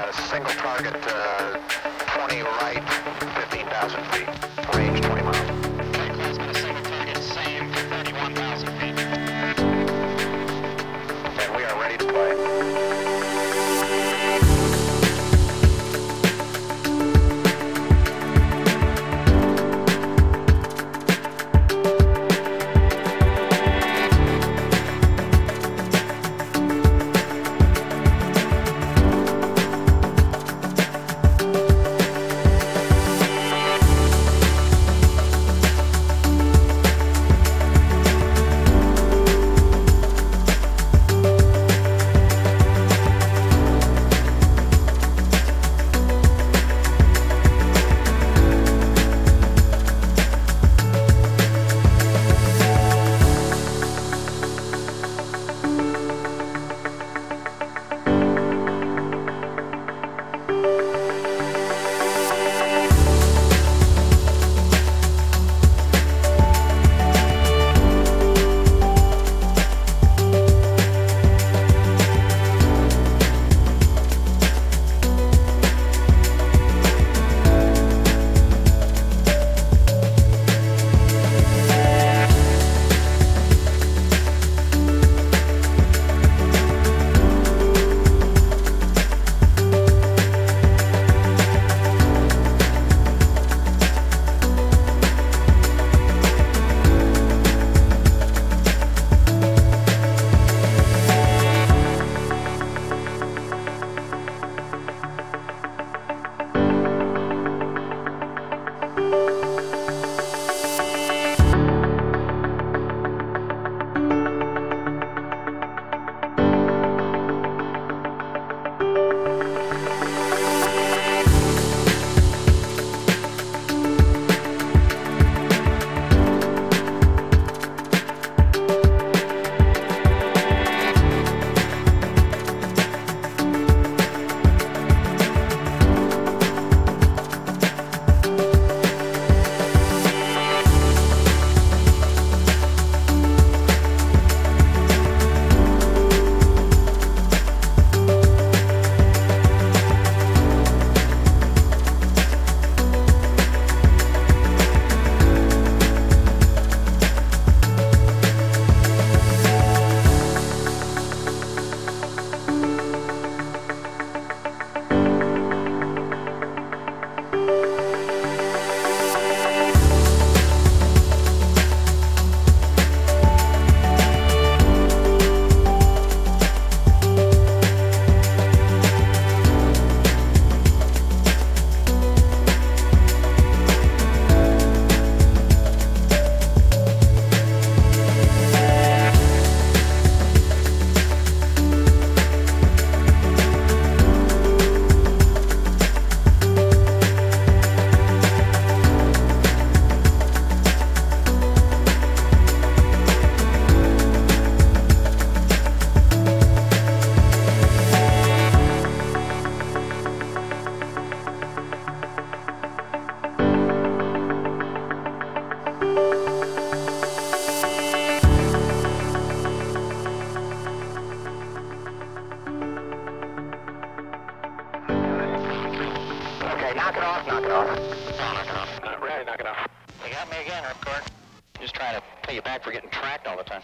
uh, single target, uh, 20 right, 15,000 feet. Range 20 No, knock it. Not ready, knock it. You got me again, Ripcord. Just trying to pay you back for getting tracked all the time.